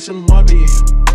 it's a lobby